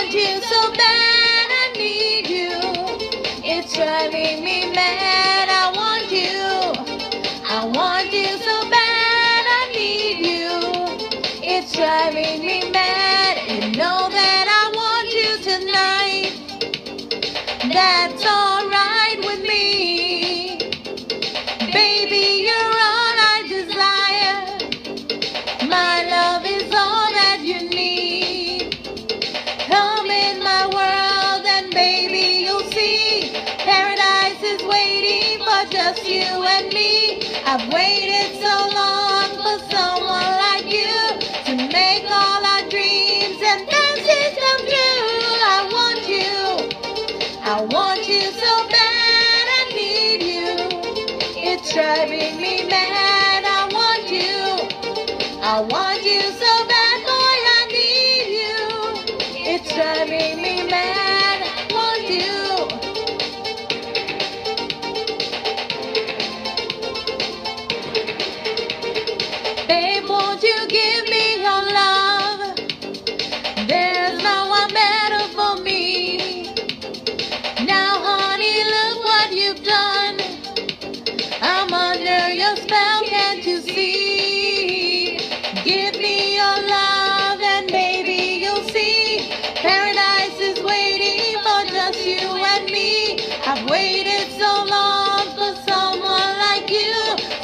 want you so bad, I need you. It's driving me mad, I want you. I want you so bad, I need you. It's driving me mad. away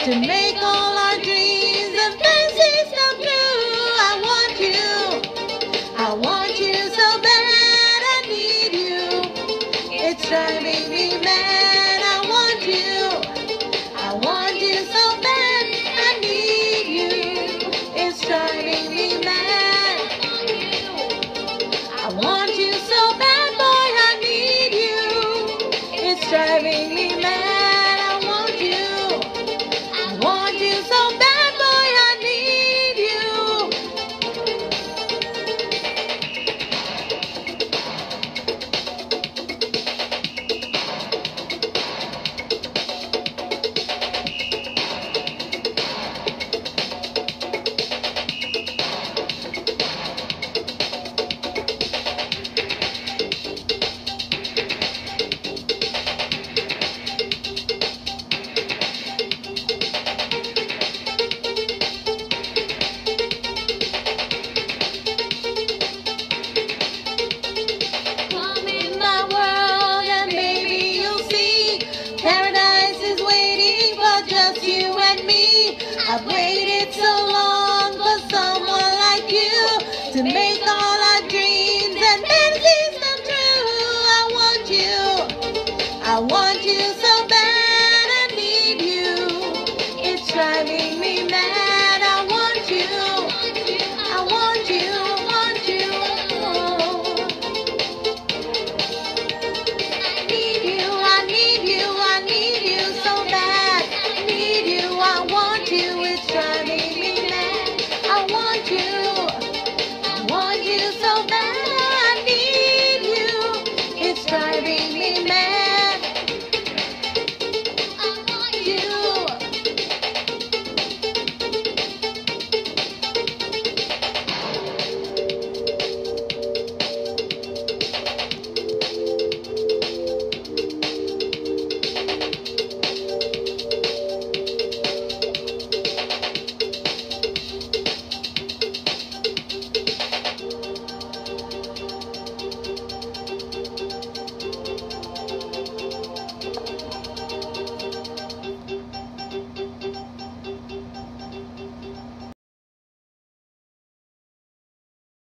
to make all our dreams and fancies come true. I want you, I want you so bad, I need you. It's driving. to me.